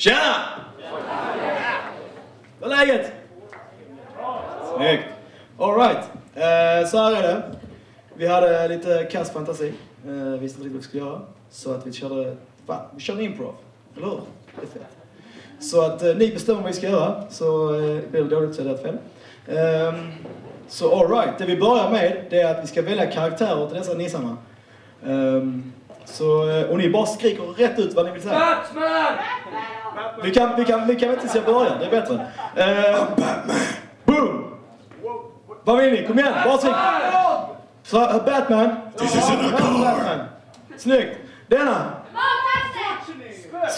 Tjena! Vad är läget? Snyggt. Alright. Eh, så här är det. Vi hade lite kass fantasi. Eh, visste inte riktigt vad vi skulle göra. Så att vi körde, fan, vi körde improv. Eller hur? Det är fett. Så att eh, ni bestämmer vad vi ska göra. Så eh, blir det dåligt så är det fel. Ehm, så alright. Det vi börjar med det är att vi ska välja karaktärer till dessa nissarna. Ehm, så, eh, och ni bara skriker rätt ut vad ni vill säga. Batman! Vi kan, vi kan, vi kan inte se början, det är bättre. Uh, boom! Vad vill ni? Kom igen, bara skrik! Så, uh, Batman. This is in a car. Batman. Snyggt. Denna.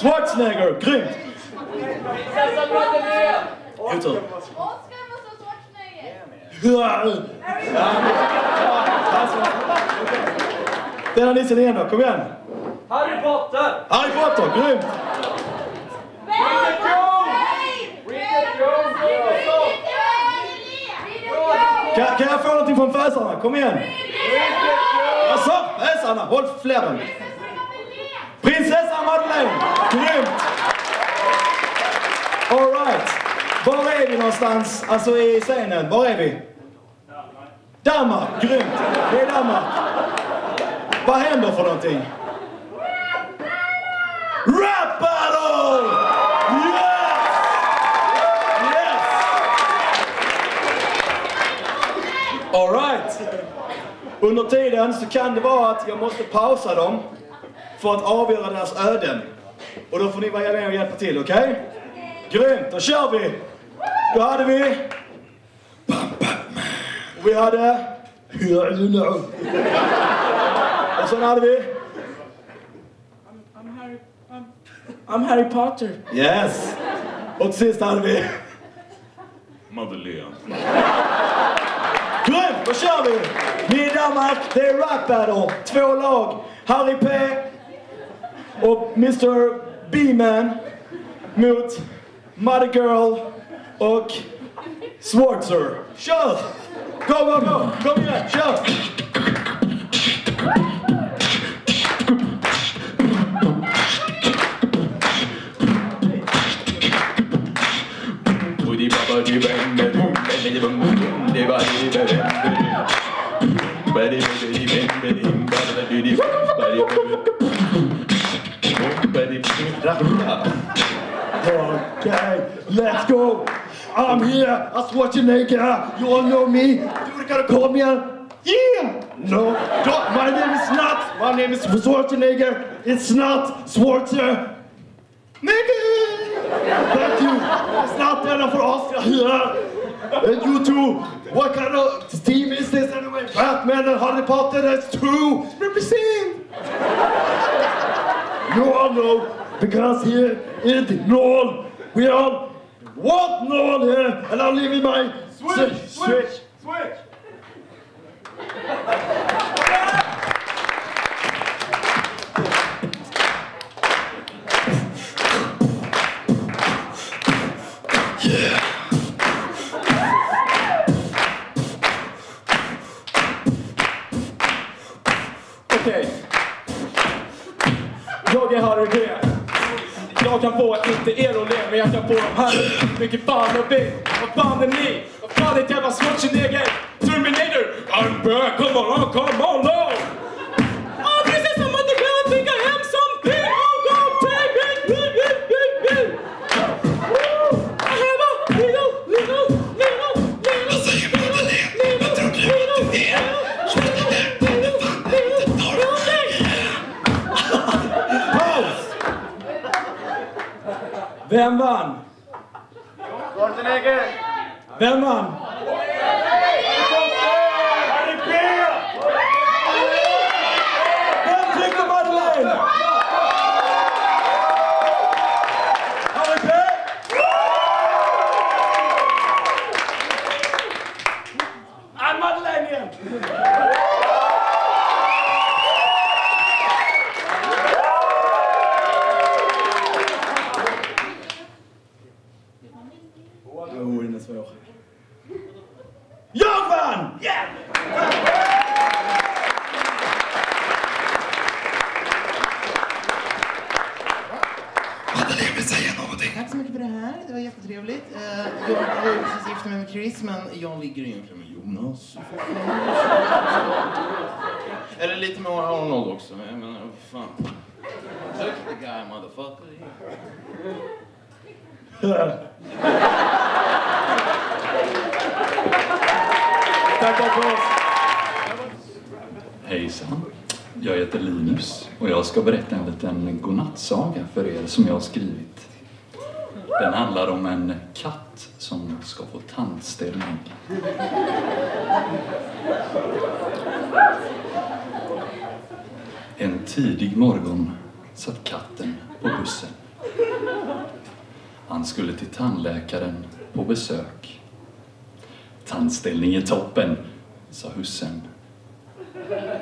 Schwarzenegger, grymt! Otur. Oscar måste ha Schwarzenegger. Denna nissen igen då, kom igen. Harry Potter! Harry Potter, grymt! Bridget Jones! Bridget Jones! Kan, kan jag få någonting från fösarna? Kom igen! Alltså, fösarna, håll flärren! Prinsessan Madeleine! Grymt! Alright. Var är vi någonstans? Alltså i scenen, var är vi? Danmark! Grymt! Det är Danmark. Vad händer för någonting? Rap battle! Yes! Yes! Alright. Under tiden så kan det vara att jag måste pausa dem för att avgöra deras öden. Och då får ni vara med och hjälpa till, okej? Grymt, då kör vi! Då hade vi... Och vi hade... Och sen hade vi... I'm Harry. I'm, I'm Harry Potter. Yes! Och till sist hade vi... Madeleine. Grymt, då kör vi! Vi är i Danmark, det är rap battle. Två lag. Harry P och Mr B-Man mot Muddy Girl och Swartzer. Kör! Go, go, go! Kom igen, kör! Okay, let's go! I'm here as Schwarzenegger. You all know me. You gotta call me a yeah. No, don't. my name is not. My name is Schwarzenegger. It's not Schwarzenegger. Thank you. It's not that for here. And you too. What kind of team is this anyway? Batman and Harry Potter. That's true. Represent. You all know because here in Noel we all want Noel here, and I'm leaving my switch. Switch. Switch. Okej. Jag är Harry G Jag kan få inte er att le, men jag kan få de här. Mycket fan jag vill. Vad fan är ni? Vad fan är ett jävla Schwarzenegger? Terminator! I'm back, come on, come on Vem vann? Schwarzenegger! Vem vann? Jättetrevligt. Eh, jag precis gift mig med Chris, men jag ligger egentligen med Jonas. Eller lite med Arnold också. Jag menar, vad fan. Look at the guy, motherfucker. Tackar för oss. Hejsan. Jag heter Linus och jag ska berätta en liten godnattsaga för er som jag har skrivit. Den handlar om en katt som ska få tandställning. En tidig morgon satt katten på bussen. Han skulle till tandläkaren på besök. Tandställning är toppen, sa hussen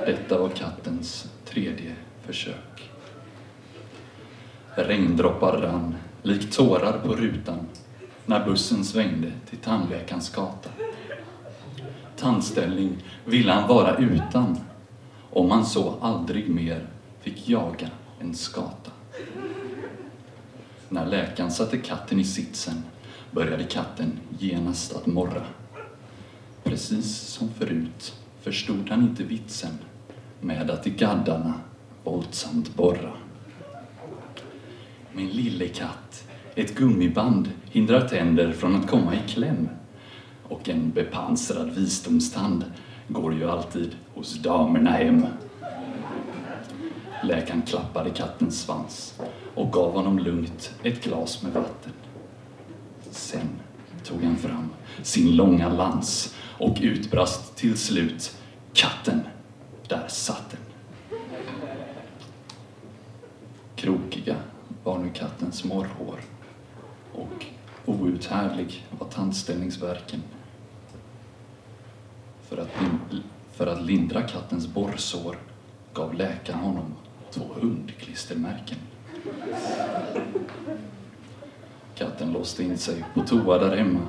detta var kattens tredje försök. Regndroppar rann, likt tårar på rutan, när bussen svängde till tandläkarens gata. Tandställning ville han vara utan, om han så aldrig mer fick jaga en skata. När läkaren satte katten i sitsen började katten genast att morra. Precis som förut förstod han inte vitsen med att i gaddarna våldsamt borra. Min lille katt, ett gummiband hindrar tänder från att komma i kläm. Och en bepansrad visdomstand går ju alltid hos damerna hem. Läkaren klappade kattens svans och gav honom lugnt ett glas med vatten. Sen tog han fram sin långa lans och utbrast till slut Katten, där satt den. Krokiga var nu kattens morrhår outhärdlig var tandställningsverken. För att, för att lindra kattens borrsår gav läkaren honom två hundklistermärken. Katten låste in sig på toa där hemma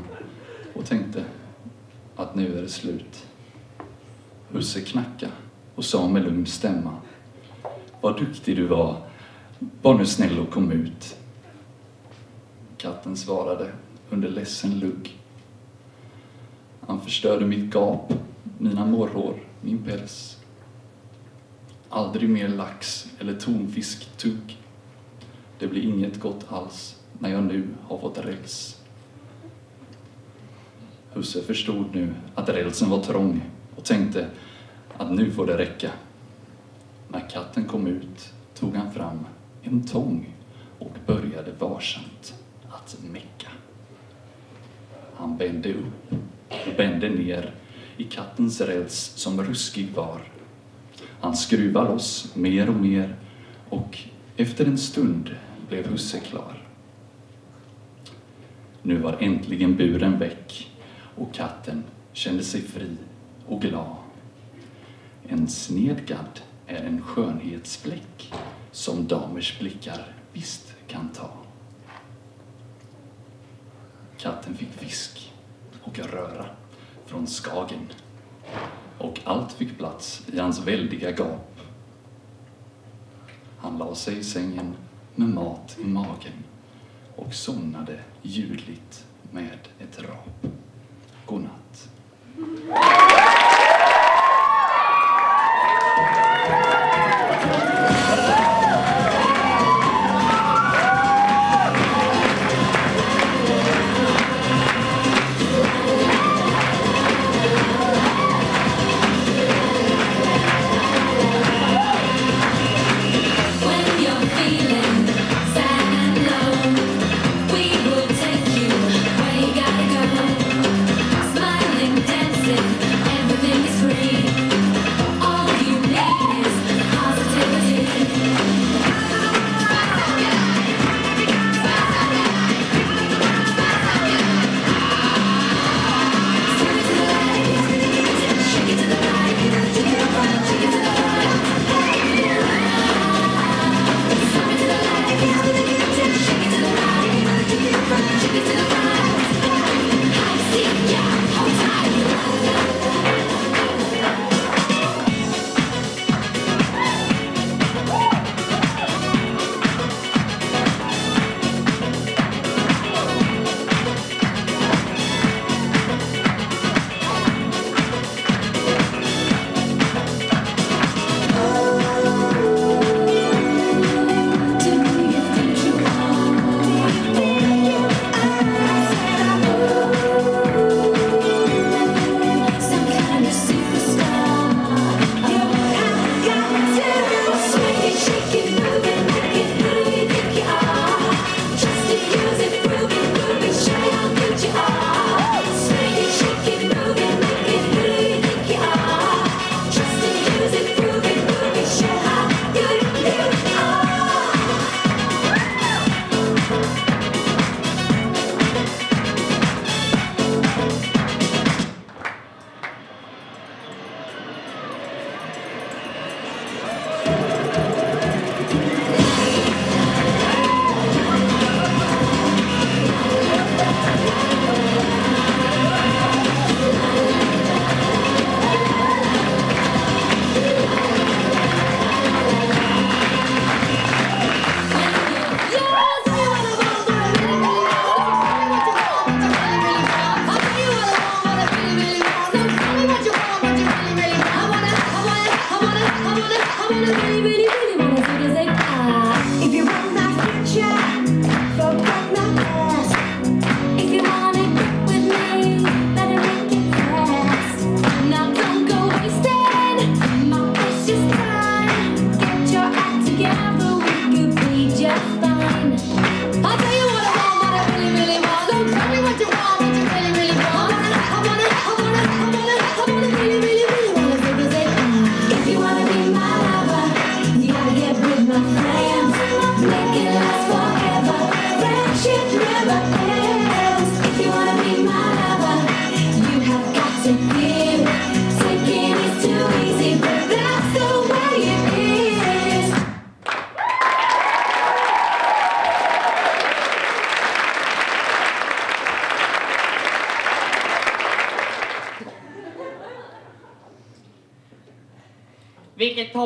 och tänkte att nu är det slut. Husse knacka och sa med lugn stämma. Vad duktig du var. Var nu snäll och kom ut. Katten svarade under ledsen lugg. Han förstörde mitt gap, mina morrhår, min päls. Aldrig mer lax eller tonfisktugg. Det blir inget gott alls när jag nu har fått räls. Husse förstod nu att rälsen var trång och tänkte att nu får det räcka. När katten kom ut tog han fram en tång och började varsamt att mecka. Han bände upp och bände ner i kattens räls som ruskig var. Han skruvade loss mer och mer och efter en stund blev husse klar. Nu var äntligen buren väck och katten kände sig fri och glad. En snedgadd är en skönhetsfläck som damers blickar visst kan ta. Katten fick fisk och röra från skagen och allt fick plats i hans väldiga gap. Han la sig i sängen med mat i magen och somnade ljudligt med ett rap. Godnatt.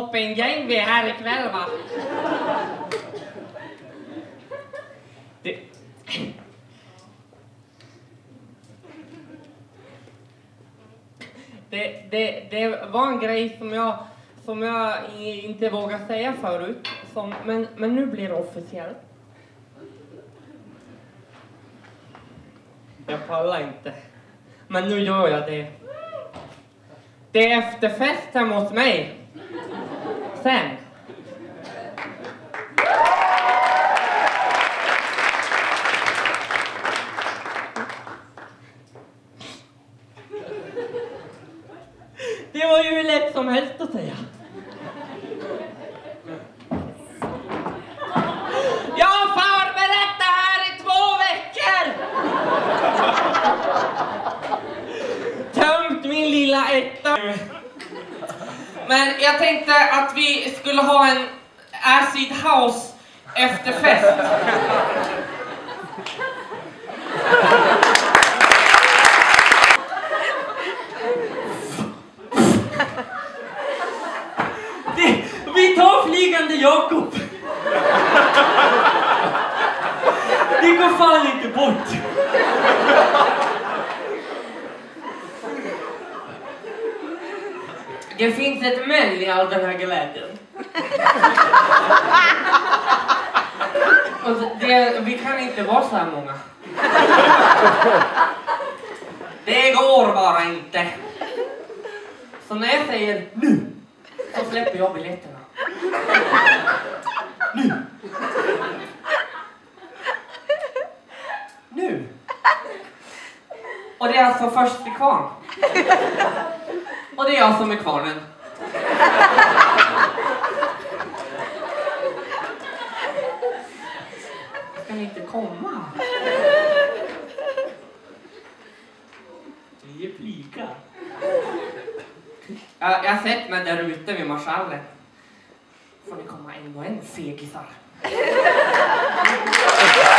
Toppengäng vi är här ikväll va? Det... Det, det, det var en grej som jag, som jag inte vågade säga förut, som, men, men nu blir det officiellt. Jag pallar inte. Men nu gör jag det. Det är efterfest hemma hos mig. Sen. Det var ju hur lätt som helst att säga. Jag har förberett det här i två veckor! Tömt min lilla etta. Men jag tänkte att vi skulle ha en acid house efterfest. Det, vi tar flygande Jakob. Det går fan inte bort. Det finns ett men i all den här glädjen. Och det, vi kan inte vara så här många. Det går bara inte. Så när jag säger nu, så släpper jag biljetterna. Nu. Nu. Och det är alltså först till kvarn. Och det är jag som är kvarnen. Ska ni inte komma? Ni är flyga. Jag, jag har sett mig där ute vid marskallen. Får ni komma en och en fegisar.